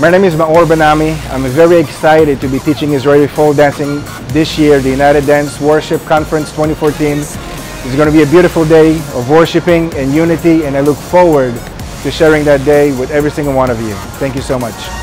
My name is Maor Ben Ami. I'm very excited to be teaching Israeli folk dancing this year, the United Dance Worship Conference 2014. It's going to be a beautiful day of worshiping and unity, and I look forward to sharing that day with every single one of you. Thank you so much.